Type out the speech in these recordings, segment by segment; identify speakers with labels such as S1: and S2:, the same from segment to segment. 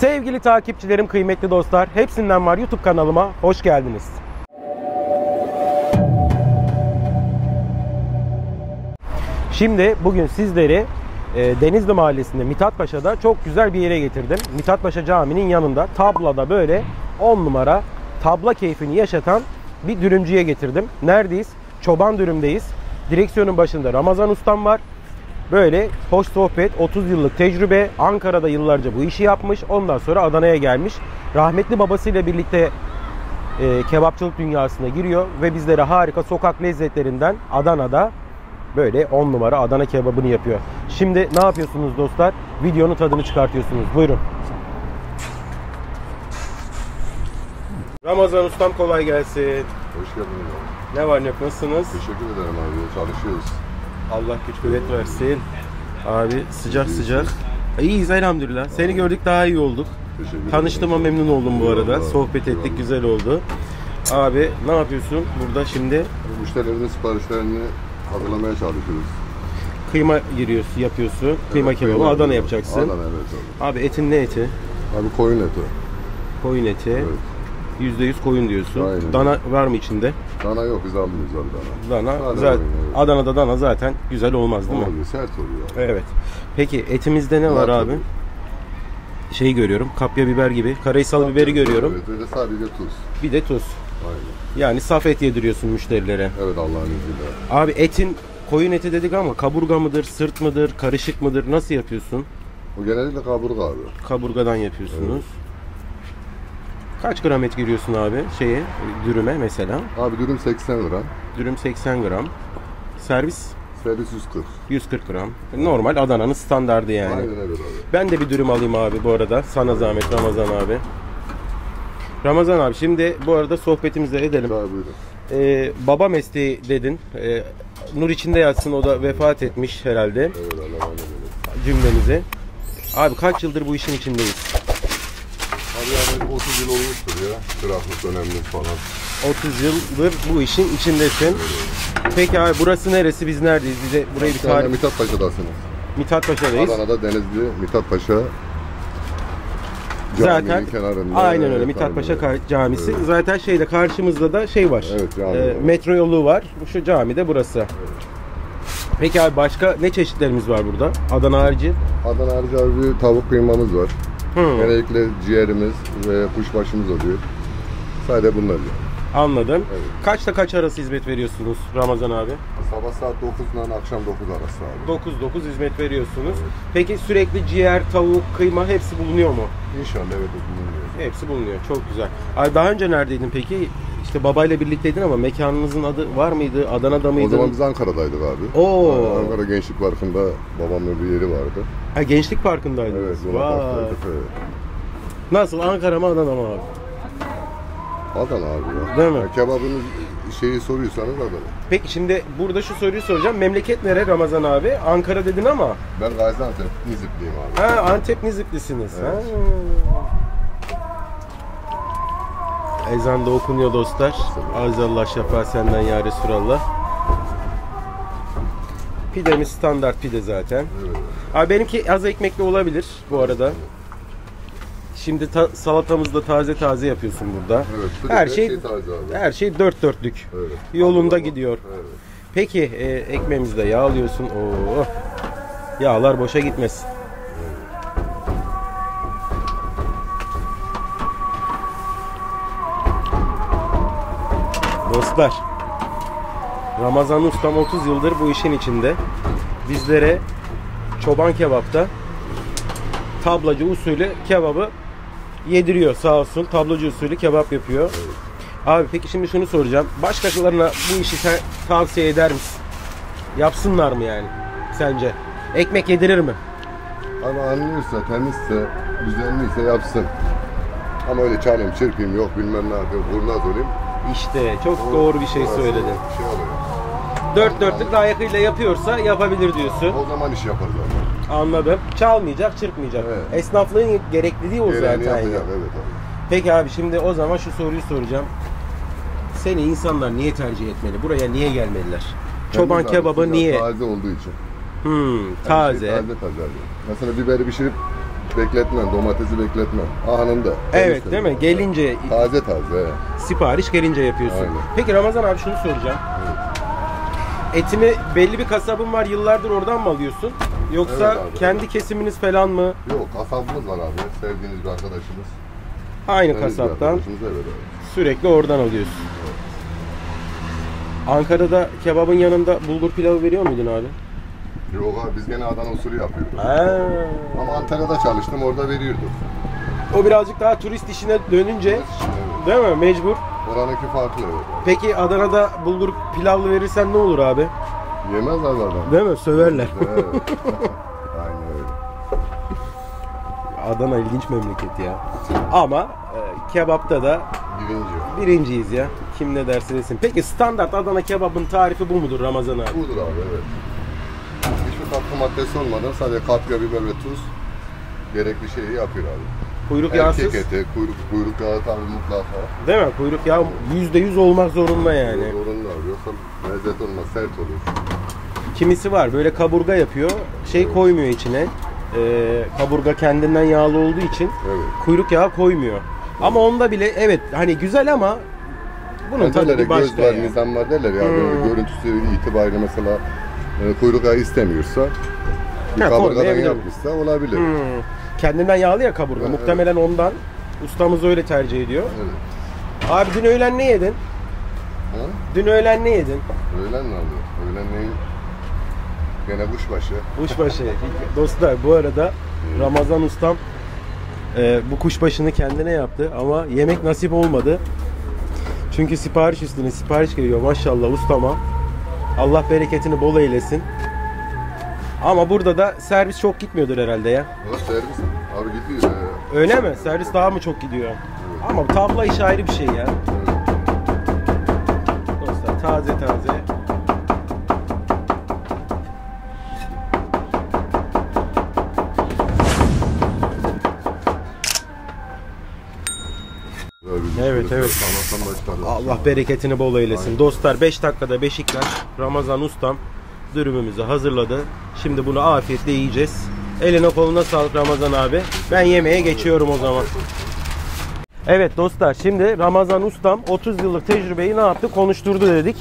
S1: Sevgili takipçilerim, kıymetli dostlar, hepsinden var YouTube kanalıma hoş geldiniz. Şimdi bugün sizleri e, Denizli Mahallesi'nde Mithat Paşa'da çok güzel bir yere getirdim. Mithat Paşa Camii'nin yanında tablada böyle 10 numara tabla keyfini yaşatan bir dürümcüye getirdim. Neredeyiz? Çoban Dürüm'deyiz. Direksiyonun başında Ramazan Ustam var. Böyle hoş sohbet, 30 yıllık tecrübe. Ankara'da yıllarca bu işi yapmış. Ondan sonra Adana'ya gelmiş. Rahmetli babasıyla birlikte e, kebapçılık dünyasına giriyor ve bizlere harika sokak lezzetlerinden Adana'da böyle 10 numara Adana kebabını yapıyor. Şimdi ne yapıyorsunuz dostlar? Videonun tadını çıkartıyorsunuz. Buyurun. Ramazan ustam kolay gelsin.
S2: Hoş geldiniz abi.
S1: Ne var ne yok nasılsınız?
S2: Teşekkür ederim abi. Çalışıyoruz.
S1: Allah güç kuvvet versin. Abi sıcak sıcak. İyiyiz elhamdülillah. Seni gördük daha iyi olduk. Tanıştığıma memnun oldum bu arada. Sohbet ettik, güzel oldu. Abi ne yapıyorsun burada şimdi?
S2: Müşterilerimizin siparişlerini hazırlamaya çalışıyoruz.
S1: Kıyma giriyorsun, yapıyorsun. Kıyma
S2: Evet,
S1: kebabı
S2: kıyma
S1: Adana yapacaksın.
S2: Adana evet abi.
S1: Abi etin ne eti?
S2: Abi koyun eti.
S1: Koyun eti.
S2: Evet.
S1: %100 koyun diyorsun.
S2: Aynen.
S1: Dana var mı içinde?
S2: Dana yok biz almıyoruz abi dana.
S1: Dana.
S2: Dana
S1: zaten,
S2: koyun.
S1: Adana'da dana zaten güzel olmaz değil mi?
S2: Sert oluyor.
S1: Evet. Peki etimizde ne var
S2: Var
S1: abi? Şey görüyorum. Kapya biber gibi. Karahisalı biberi görüyorum.
S2: Evet ve de sadece tuz.
S1: Bir de tuz.
S2: Aynen.
S1: Yani saf et yediriyorsun müşterilere.
S2: Evet Allah'ın izniyle.
S1: Abi etin koyun eti dedik ama kaburga mıdır, sırt mıdır, karışık mıdır? Nasıl yapıyorsun?
S2: Bu genellikle kaburga abi.
S1: Kaburgadan yapıyorsunuz. Kaç gram et giriyorsun abi şeye, dürüme mesela?
S2: Abi dürüm 80 lira.
S1: Dürüm 80 gram. Servis
S2: Servis 140.
S1: 140 gram. Normal Adana'nın standardı yani.
S2: Aynen evet abi.
S1: Ben de bir dürüm alayım abi bu arada. Sana zahmet Ramazan abi. Ramazan abi şimdi bu arada sohbetimizi de edelim.
S2: Tabii buyurun.
S1: Ee, baba mesleği dedin. Ee, nur içinde yatsın o da vefat etmiş herhalde
S2: Evet izniyle.
S1: cümlemizi. Abi kaç yıldır bu işin içindeyiz?
S2: Abi yani 30 yıl olmuştur ya. Çıraklık dönemimiz falan.
S1: 30 yıldır bu işin içindesin. Peki abi burası neresi? Biz neredeyiz? Bize burayı bir tarif.
S2: Mithat Paşa'dasınız.
S1: Mithat Paşa'dayız.
S2: Adana'da Denizli Mithat Paşa
S1: Zaten
S2: kenarında.
S1: aynen öyle
S2: Evet,
S1: Mithat Paşa Camisi.
S2: Evet.
S1: Zaten şeyde karşımızda da şey var.
S2: Evet, cami var.
S1: metro yolu var. Şu cami de burası. Peki abi başka ne çeşitlerimiz var burada? Adana harici.
S2: Adana harici abi tavuk kıymamız var.
S1: Hı,
S2: Genellikle ciğerimiz ve kuşbaşımız oluyor. Sadece bunlar yani.
S1: Anladım.
S2: Evet.
S1: Kaçta kaç arası hizmet veriyorsunuz Ramazan abi?
S2: Sabah saat 9'dan akşam 9 arası abi.
S1: 9-9 hizmet veriyorsunuz. Peki sürekli ciğer, tavuk, kıyma hepsi bulunuyor mu?
S2: İnşallah evet bulunuyor.
S1: Hepsi bulunuyor. Çok güzel. Abi daha önce neredeydin peki? İşte babayla birlikteydin ama mekanınızın adı var mıydı? Adana'da mıydı?
S2: O zaman biz Ankara'daydık abi.
S1: Oo.
S2: Yani Ankara Gençlik Parkı'nda babamın bir yeri vardı.
S1: Ha, Gençlik Parkı'ndaydınız.
S2: Evet, Luna. Park'taydık. Evet.
S1: Nasıl? Ankara mı Adana mı abi?
S2: Adana abi ya.
S1: Değil mi?
S2: Yani kebabını şeyi soruyorsanız Adana.
S1: Peki şimdi burada şu soruyu soracağım. Memleket nere Ramazan abi? Ankara dedin ama.
S2: Ben Gaziantep, Nizipliyim abi.
S1: Ha Antep Niziplisiniz.
S2: Evet.
S1: Ha. Ezan da okunuyor dostlar. Azallah şefa senden ya Resulallah. Pidemiz standart pide zaten.
S2: Evet.
S1: Abi benimki az ekmekli olabilir bu arada. Şimdi ta- salatamızı da taze taze yapıyorsun burada.
S2: Evet.
S1: Her şey
S2: taze abi.
S1: her şey dört dörtlük.
S2: Evet.
S1: Yolunda
S2: Allah.
S1: gidiyor.
S2: Evet.
S1: Peki e, ekmeğimizde yağ alıyorsun. Oo. Yağlar boşa gitmesin. Dostlar Ramazan Ustam 30 yıldır bu işin içinde. Bizlere çoban kebapta tablacı usulü kebabı yediriyor sağ olsun. Tablacı usulü kebap yapıyor. Abi peki şimdi şunu soracağım. Başkalarına bu işi sen tavsiye eder misin? Yapsınlar mı yani sence? Ekmek yedirir mi?
S2: Ama anlıyorsa, temizse, düzenliyse yapsın. Ama öyle çalayım, çırpayım, yok bilmem ne yapayım, kurnaz olayım.
S1: İşte çok doğru bir şey söyledin.
S2: Şey oluyor.
S1: Dört dörtlük layıkıyla yapıyorsa yapabilir diyorsun.
S2: O zaman iş yaparız ama.
S1: Anladım. Çalmayacak, çırpmayacak.
S2: Evet.
S1: Esnaflığın gerekliliği o
S2: Gereğini
S1: zaten.
S2: yapacak,
S1: yani.
S2: evet abi.
S1: Peki abi şimdi o zaman şu soruyu soracağım. Seni insanlar niye tercih etmeli? Buraya niye gelmeliler? Çoban
S2: abi,
S1: kebabı
S2: sıcak,
S1: niye?
S2: Taze olduğu için.
S1: Hmm,
S2: Her
S1: taze.
S2: Şey taze abi. Mesela biberi pişirip bekletmem, domatesi bekletmem. Anında.
S1: Evet değil mi? Gelince
S2: Taze taze.
S1: sipariş gelince yapıyorsun.
S2: Aynen.
S1: Peki Ramazan abi şunu soracağım. Etini belli bir kasabın var yıllardır oradan mı alıyorsun? Yoksa
S2: Evet abi.
S1: kendi kesiminiz falan mı?
S2: Yok kasabımız var abi. Sevdiğiniz bir arkadaşımız.
S1: Aynı
S2: bir
S1: kasaptan
S2: arkadaşımız, evet abi.
S1: sürekli oradan alıyorsun. Ankara'da kebabın yanında bulgur pilavı veriyor muydun abi?
S2: Yok abi biz gene Adana usulü yapıyoruz.
S1: Ha.
S2: Ama Antalya'da çalıştım orada veriyorduk.
S1: O birazcık daha turist işine dönünce
S2: Evet.
S1: değil mi? Mecbur.
S2: Oranınki farklı evet.
S1: Peki Adana'da bulgur pilavlı verirsen ne olur abi?
S2: Yemezler adam.
S1: Değil mi? Söverler.
S2: Evet. Aynen öyle.
S1: Adana ilginç memleket ya. Ama e, kebapta da
S2: Birinci.
S1: birinciyiz ya. Kim ne derse desin. Peki standart Adana kebabın tarifi bu mudur Ramazan abi?
S2: Budur abi evet. Hiçbir katkı maddesi olmadan sadece kapya, biber ve tuz gerekli şeyi yapıyor abi.
S1: Kuyruk
S2: Erkek
S1: yağsız.
S2: eti, kuyruk, kuyruk yağı tabii mutlaka.
S1: Değil mi? Kuyruk yağı %100 olmak zorunda yani.
S2: Zorunlu abi. Yoksa lezzet olmaz, sert olur.
S1: Kimisi var böyle kaburga yapıyor. Şey koymuyor içine. Ee, kaburga kendinden yağlı olduğu için
S2: Evet.
S1: kuyruk yağı koymuyor. Ama onda bile evet hani güzel ama bunun
S2: Yani
S1: tadı bir başka
S2: göz var,
S1: ya.
S2: nizam var derler ya.
S1: Hmm.
S2: Görüntüsü itibariyle mesela e, kuyruk yağı istemiyorsa bir
S1: Ha,
S2: kaburgadan yapmışsa olabilir.
S1: Hmm. Kendinden yağlı ya kaburga.
S2: Evet.
S1: Muhtemelen ondan. Ustamız öyle tercih ediyor.
S2: Evet.
S1: Abi dün öğlen ne yedin?
S2: Ha?
S1: Dün öğlen ne yedin?
S2: Öğlen ne alıyor? Öğlen neyin? Gene kuşbaşı.
S1: Kuşbaşı. Dostlar bu arada Ramazan ustam e, bu kuşbaşını kendine yaptı ama yemek nasip olmadı. Çünkü sipariş üstüne sipariş geliyor maşallah ustama. Allah bereketini bol eylesin. Ama burada da servis çok gitmiyordur herhalde ya.
S2: Valla servis abi gidiyor. Ee,
S1: Öyle mi? Servis daha mı çok gidiyor? Ama tabla işi ayrı bir şey ya.
S2: evet.
S1: Dostlar taze taze. Evet,
S2: sürü
S1: evet. Allah bereketini bol eylesin.
S2: Aynen.
S1: Dostlar 5 dakikada Beşiktaş Ramazan ustam dürümümüzü hazırladı. Şimdi bunu afiyetle yiyeceğiz. Eline koluna sağlık Ramazan abi. Ben yemeğe geçiyorum o zaman. Evet dostlar şimdi Ramazan ustam 30 yıllık tecrübeyi ne yaptı? Konuşturdu dedik.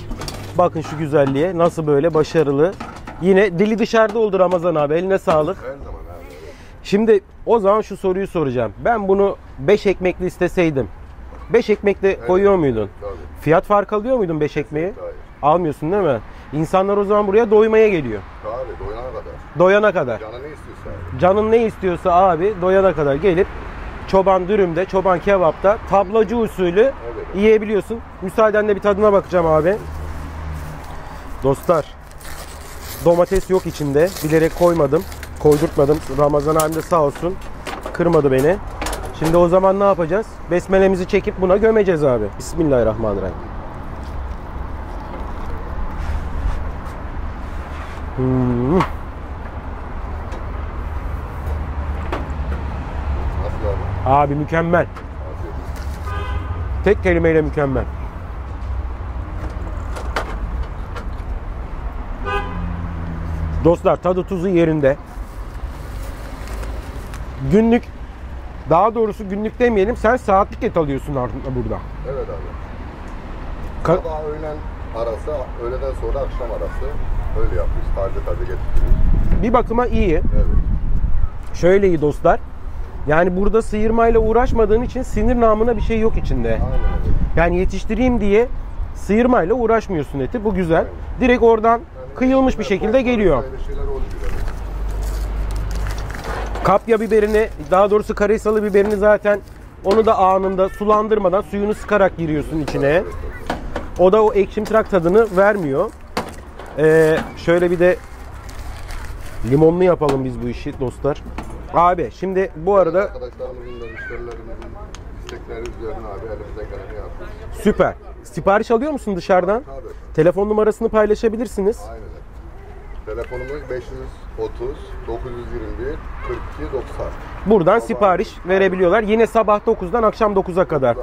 S1: Bakın şu güzelliğe nasıl böyle başarılı. Yine dili dışarıda oldu Ramazan abi. Eline sağlık.
S2: Her zaman abi.
S1: Şimdi o zaman şu soruyu soracağım. Ben bunu 5 ekmekli isteseydim 5 ekmekli koyuyor muydun?
S2: Tabii.
S1: Fiyat fark alıyor muydun 5 ekmeği?
S2: Hayır.
S1: Almıyorsun değil mi? İnsanlar o zaman buraya doymaya geliyor.
S2: Tabii doyana kadar.
S1: Doyana kadar.
S2: Canı ne istiyorsa abi.
S1: Canın ne istiyorsa abi doyana kadar gelip çoban dürümde, çoban kebapta tablacı usulü
S2: Evet.
S1: yiyebiliyorsun. Müsaadenle bir tadına bakacağım abi. Dostlar domates yok içinde. Bilerek koymadım. Koydurtmadım. Ramazan abim de sağ olsun. Kırmadı beni. Şimdi o zaman ne yapacağız? Besmelemizi çekip buna gömeceğiz abi. Bismillahirrahmanirrahim. Hmm.
S2: Nasıl abi?
S1: Mükemmel. Tek kelimeyle mükemmel. Dostlar tadı tuzu yerinde. Günlük daha doğrusu günlük demeyelim sen saatlik et alıyorsun burada.
S2: Evet abi.
S1: Ka-
S2: Sabah öğlen arası, öğleden sonra akşam arası öyle yapıyoruz. Taze taze getiriyoruz.
S1: bir bakıma iyi.
S2: Evet.
S1: Şöyle iyi dostlar. Yani burada sıyırmayla uğraşmadığın için sinir namına bir şey yok içinde.
S2: Aynen.
S1: Yani yetiştireyim diye sıyırmayla uğraşmıyorsun eti. Bu güzel. Direkt oradan
S2: Yani
S1: kıyılmış bir şekilde geliyor. Kapya biberini, daha doğrusu karahisalı biberini zaten onu da anında sulandırmadan suyunu sıkarak giriyorsun içine. O da o ekşimtırak tadını vermiyor. Ee, şöyle bir de limonlu yapalım biz bu işi dostlar. Abi şimdi bu arada
S2: Arkadaşlarımızın da müşterilerimizin istekleri üzerine abi elimizden geleni yapıyoruz.
S1: süper. Sipariş alıyor musun dışarıdan?
S2: Tabii.
S1: Telefon numarasını paylaşabilirsiniz.
S2: Aynen. Telefonumuz 530 921 42 90.
S1: Buradan sipariş verebiliyorlar. Yine sabah 9'dan akşam 9'a kadar.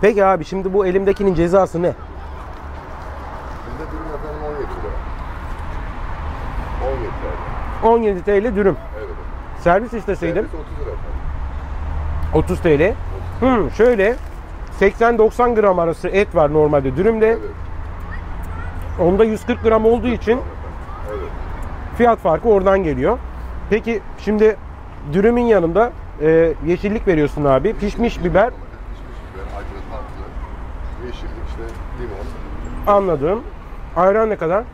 S1: Peki abi şimdi bu elimdekinin cezası ne?
S2: Şimdi dürüm efendim 17 lira. 17 lira.
S1: 17 TL dürüm. Servis isteseydim
S2: Servis 30 lira efendim.
S1: 30 TL. Hmm, şöyle 80-90 gram arası et var normalde dürümde.
S2: Evet.
S1: Onda 140 gram olduğu için
S2: Evet.
S1: fiyat farkı oradan geliyor. Peki şimdi dürümün yanında e, yeşillik veriyorsun abi. Pişmiş biber
S2: Pişmiş biber, acı, tatlı, yeşillik, işte limon.
S1: anladım. Ayran ne kadar?
S2: E,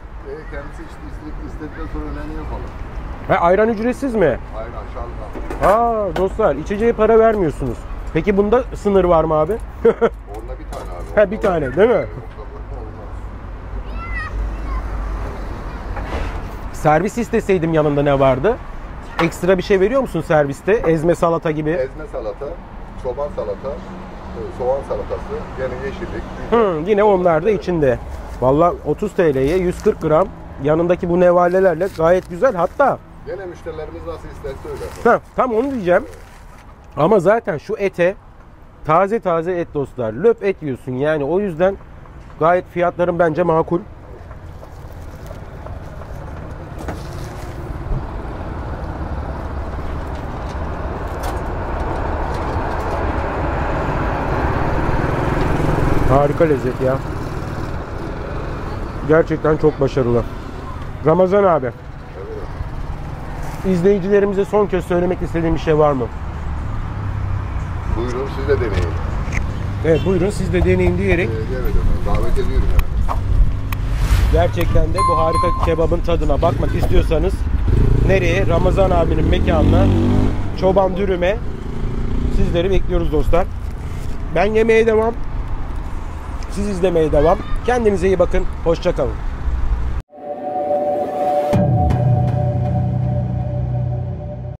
S2: kendisi işte istedikten sonra önemli yapalım.
S1: Ha, ayran ücretsiz mi?
S2: Aynen şalgam.
S1: Aa dostlar içeceğe para vermiyorsunuz. Peki bunda sınır var mı abi?
S2: Onda bir tane abi.
S1: Ha, bir tane, değil mi? Servis isteseydim yanında ne vardı? Ekstra bir şey veriyor musun serviste? Ezme salata gibi.
S2: Ezme salata, çoban salata, e, soğan salatası, gene yeşillik.
S1: Hı, yine onlar da içinde. Valla 30 TL'ye 140 gram yanındaki bu nevalelerle gayet güzel. Hatta
S2: Gene müşterilerimiz nasıl isterse öyle.
S1: Heh, tam onu diyeceğim. Ama zaten şu ete taze taze et dostlar. Löp et yiyorsun yani o yüzden gayet fiyatların bence makul. Harika lezzet ya. Gerçekten çok başarılı. Ramazan abi. İzleyicilerimize son kez söylemek istediğim bir şey var mı?
S2: Buyurun siz de deneyin.
S1: Evet buyurun siz de deneyin diyerek
S2: Ee, evet efendim, davet ediyorum yani.
S1: gerçekten de bu harika kebabın tadına bakmak istiyorsanız nereye? Ramazan abinin mekanına Çoban Dürüm'e sizleri bekliyoruz dostlar. Ben yemeye devam. Siz izlemeye devam. Kendinize iyi bakın. Hoşçakalın.